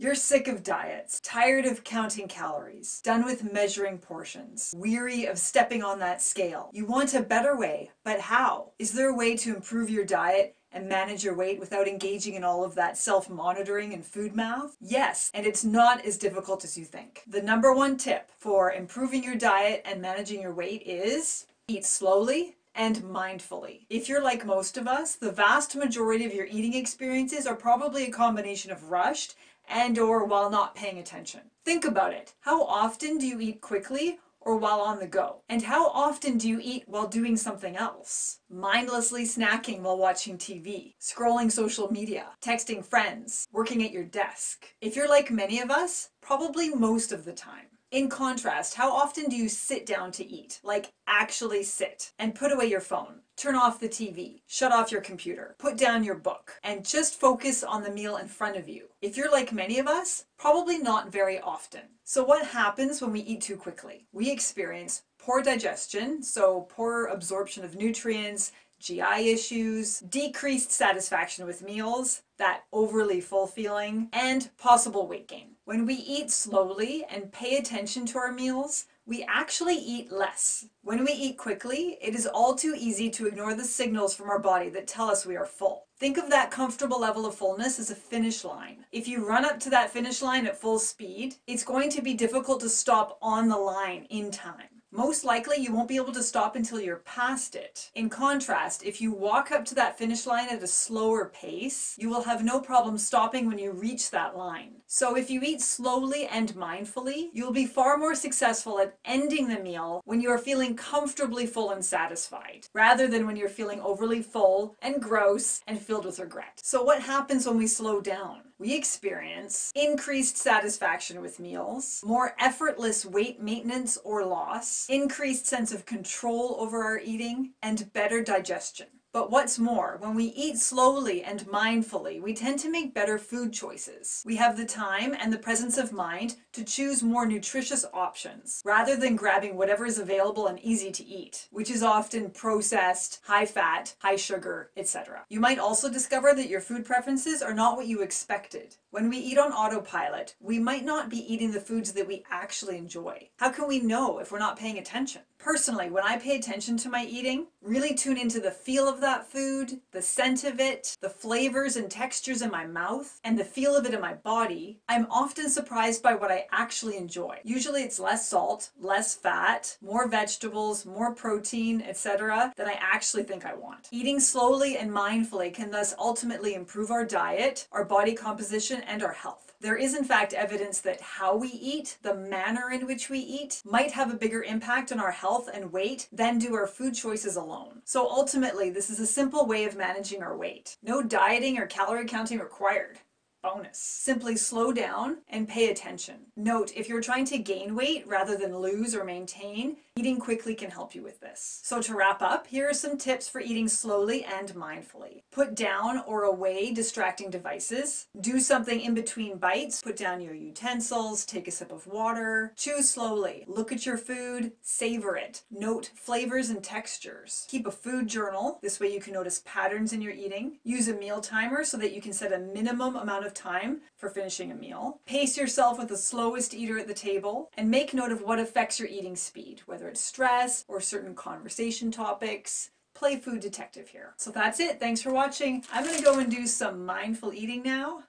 You're sick of diets, tired of counting calories, done with measuring portions, weary of stepping on that scale. You want a better way, but how? Is there a way to improve your diet and manage your weight without engaging in all of that self-monitoring and food math? Yes, and it's not as difficult as you think. The number one tip for improving your diet and managing your weight is eat slowly, and mindfully. If you're like most of us, the vast majority of your eating experiences are probably a combination of rushed and or while not paying attention. Think about it. How often do you eat quickly or while on the go? And how often do you eat while doing something else? Mindlessly snacking while watching TV, scrolling social media, texting friends, working at your desk. If you're like many of us, probably most of the time. In contrast, how often do you sit down to eat? Like actually sit and put away your phone, turn off the TV, shut off your computer, put down your book, and just focus on the meal in front of you. If you're like many of us, probably not very often. So what happens when we eat too quickly? We experience poor digestion, so poor absorption of nutrients, GI issues, decreased satisfaction with meals, that overly full feeling, and possible weight gain. When we eat slowly and pay attention to our meals, we actually eat less. When we eat quickly, it is all too easy to ignore the signals from our body that tell us we are full. Think of that comfortable level of fullness as a finish line. If you run up to that finish line at full speed, it's going to be difficult to stop on the line in time. Most likely you won't be able to stop until you're past it. In contrast, if you walk up to that finish line at a slower pace, you will have no problem stopping when you reach that line. So if you eat slowly and mindfully, you'll be far more successful at ending the meal when you are feeling comfortably full and satisfied, rather than when you're feeling overly full and gross and filled with regret. So what happens when we slow down? we experience increased satisfaction with meals, more effortless weight maintenance or loss, increased sense of control over our eating, and better digestion. But what's more, when we eat slowly and mindfully, we tend to make better food choices. We have the time and the presence of mind to choose more nutritious options, rather than grabbing whatever is available and easy to eat, which is often processed, high fat, high sugar, etc. You might also discover that your food preferences are not what you expected. When we eat on autopilot, we might not be eating the foods that we actually enjoy. How can we know if we're not paying attention? Personally, when I pay attention to my eating, really tune into the feel of that food, the scent of it, the flavors and textures in my mouth, and the feel of it in my body, I'm often surprised by what I actually enjoy. Usually it's less salt, less fat, more vegetables, more protein, etc. than I actually think I want. Eating slowly and mindfully can thus ultimately improve our diet, our body composition, and our health. There is in fact evidence that how we eat, the manner in which we eat, might have a bigger impact on our health and weight than do our food choices alone. So ultimately, this is a simple way of managing our weight. No dieting or calorie counting required bonus. Simply slow down and pay attention. Note, if you're trying to gain weight rather than lose or maintain, eating quickly can help you with this. So to wrap up, here are some tips for eating slowly and mindfully. Put down or away distracting devices. Do something in between bites. Put down your utensils, take a sip of water. Chew slowly. Look at your food, savor it. Note flavors and textures. Keep a food journal. This way you can notice patterns in your eating. Use a meal timer so that you can set a minimum amount of of time for finishing a meal. Pace yourself with the slowest eater at the table and make note of what affects your eating speed, whether it's stress or certain conversation topics play food detective here. So that's it. Thanks for watching. I'm going to go and do some mindful eating now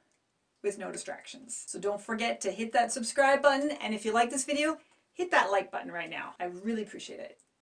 with no distractions. So don't forget to hit that subscribe button. And if you like this video, hit that like button right now. I really appreciate it.